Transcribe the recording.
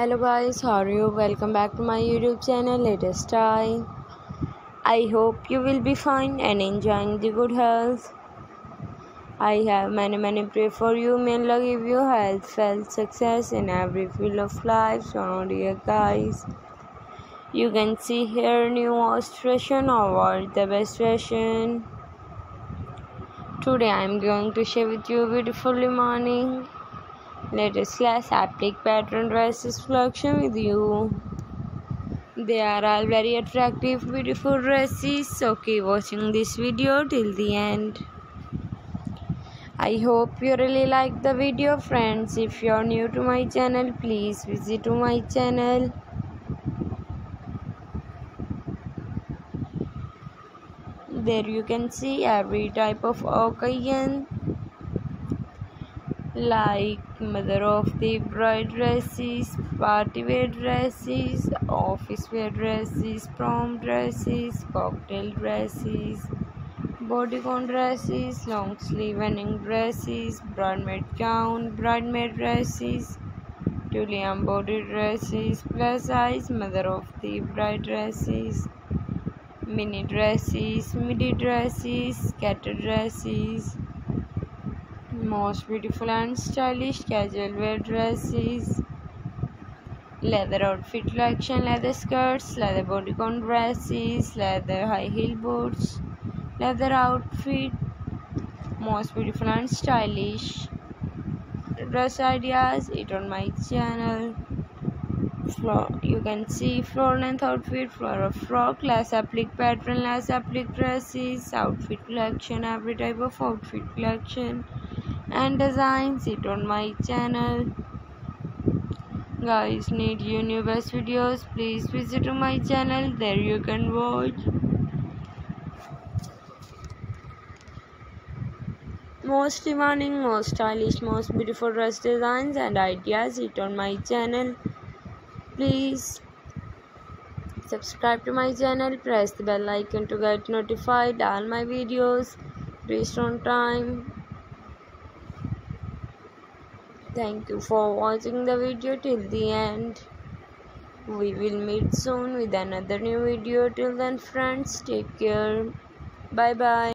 hello guys how are you? Welcome back to my youtube channel latest style i hope you will be fine and enjoying the good health. I have many many pray for you may allah give you health wealth success in every field of life so dear guys. You can see here new fashion award the best version. Today i am going to share with you beautifully morning latest class applique pattern dresses collection with you. They are all very attractive, beautiful dresses. So keep watching this video till the end. I hope you really like the video friends. If you are new to my channel, please visit to my channel. There you can see every type of occasion like mother of the bride dresses, party wear dresses, office wear dresses, prom dresses, cocktail dresses, bodycon dresses, long sleeve wedding dresses, bridesmaid gown, bridesmaid dresses, Tullian body dresses, plus size mother of the bride dresses, mini dresses, midi dresses, skater dresses most beautiful and stylish casual wear dresses leather outfit collection leather skirts leather bodycon dresses leather high heel boots leather outfit. Most beautiful and stylish dress ideas it on my channel. Floor you can see floor length outfit floral frock lace applique pattern lace applique dresses outfit collection every type of outfit collection and designs it on my channel. Guys need you new best videos please visit to my channel there you can watch. Most demanding most stylish most beautiful dress designs and ideas it on my channel. Please subscribe to my channel press the bell icon to get notified all my videos. Reached on time Thank you for watching the video till the end. We will meet soon with another new video. Till then, friends, take care. Bye bye.